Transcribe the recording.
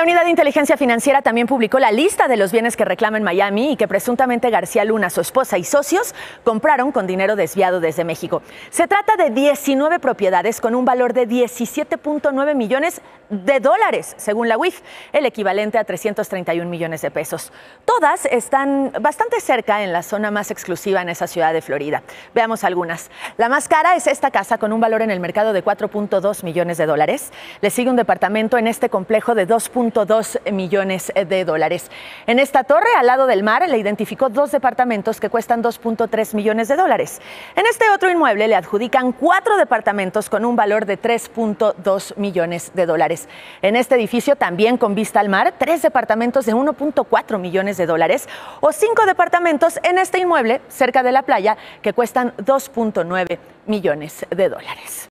La Unidad de Inteligencia Financiera también publicó la lista de los bienes que reclama en Miami y que presuntamente García Luna, su esposa y socios compraron con dinero desviado desde México. Se trata de 19 propiedades con un valor de 17.9 millones de dólares, según la UIF, el equivalente a 331 millones de pesos. Todas están bastante cerca en la zona más exclusiva en esa ciudad de Florida. Veamos algunas. La más cara es esta casa con un valor en el mercado de 4.2 millones de dólares. Le sigue un departamento en este complejo de 2 millones de dólares. En esta torre, al lado del mar, le identificó dos departamentos que cuestan 2.3 millones de dólares. En este otro inmueble le adjudican cuatro departamentos con un valor de 3.2 millones de dólares. En este edificio, también con vista al mar, tres departamentos de 1.4 millones de dólares o cinco departamentos en este inmueble cerca de la playa que cuestan 2.9 millones de dólares.